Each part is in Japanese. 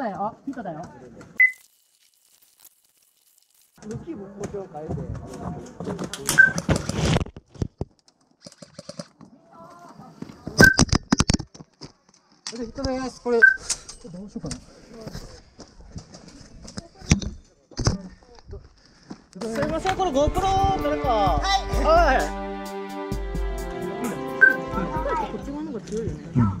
だよヒットだよ向きももちろん変えて。これヒットです。これ。どうしようかなすみません、これ GoPro 誰か。はい。はい。こっちの方が強いよねお願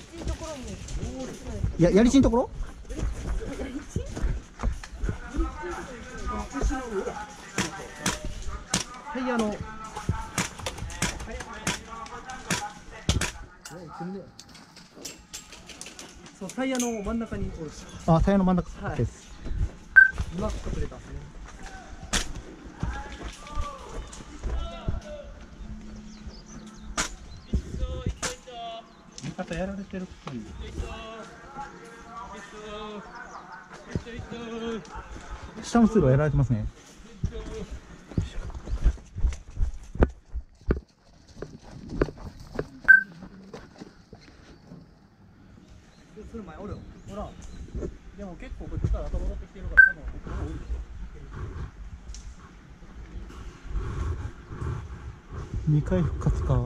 ややりちんところ？タイヤの。そう、タイヤの真ん中におるし。あタイヤの真ん中はいです、今隠れたんですね。味方やられてるっぽい下の通路やられてますね。でも結構こっちから後戻ってきてるから多分ここ多い。2回復活か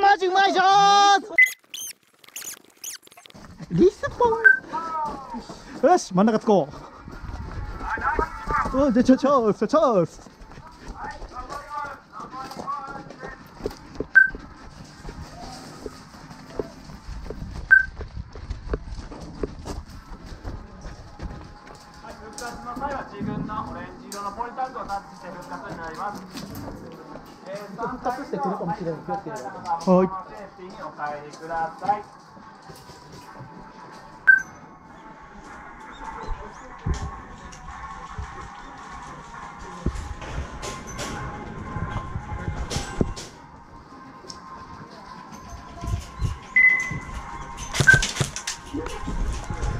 マジうまいじゃんリスポンよし真ん中つこうおじゃちょちょちょちょ活してくるかもしれない。気をつけて。はいセーフティーにお帰りください。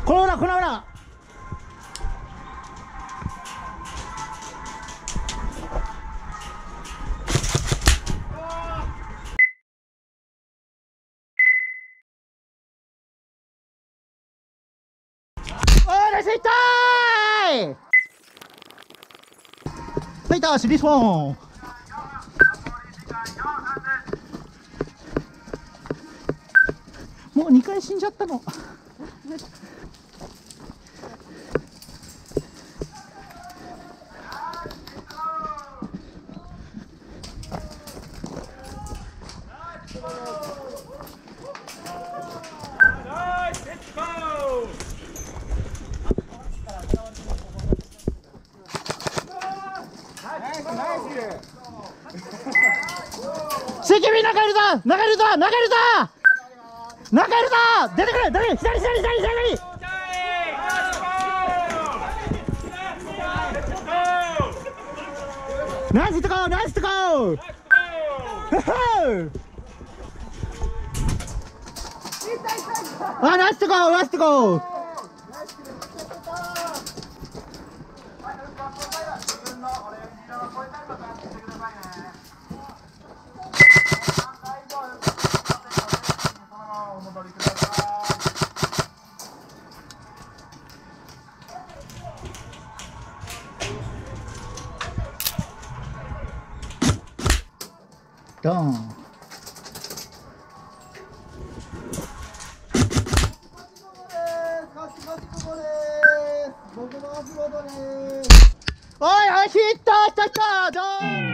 この裏この裏ーファイターシリスフォン。もう2回死んじゃったの。関見中いるぞ中いるぞ中いるぞ中いるぞ出てくれ!出てくれ!左左左左!ナイスとこナイスとこあナイスとこナイスとこドーンおいヒットヒットヒットドーン